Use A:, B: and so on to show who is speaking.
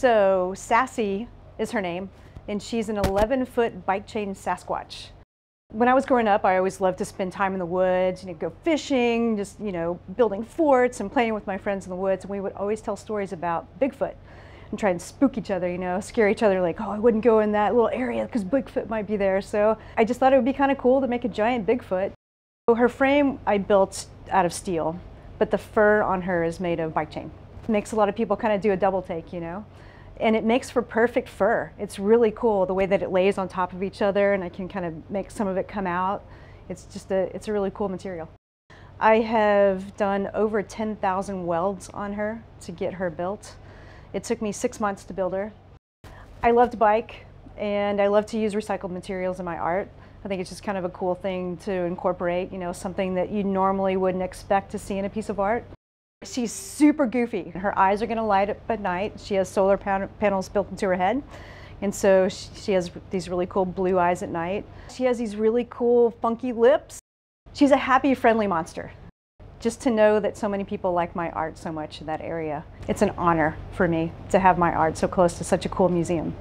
A: So Sassy is her name, and she's an 11 foot bike chain Sasquatch. When I was growing up, I always loved to spend time in the woods, you know, go fishing, just, you know, building forts and playing with my friends in the woods. And we would always tell stories about Bigfoot and try and spook each other, you know, scare each other like, oh, I wouldn't go in that little area because Bigfoot might be there. So I just thought it would be kind of cool to make a giant Bigfoot. So her frame I built out of steel, but the fur on her is made of bike chain. Makes a lot of people kind of do a double take, you know. And it makes for perfect fur. It's really cool the way that it lays on top of each other and I can kind of make some of it come out. It's just a, it's a really cool material. I have done over 10,000 welds on her to get her built. It took me six months to build her. I love to bike and I love to use recycled materials in my art. I think it's just kind of a cool thing to incorporate, you know, something that you normally wouldn't expect to see in a piece of art. She's super goofy. Her eyes are going to light up at night. She has solar pan panels built into her head. And so she has these really cool blue eyes at night. She has these really cool funky lips. She's a happy, friendly monster just to know that so many people like my art so much in that area. It's an honor for me to have my art so close to such a cool museum.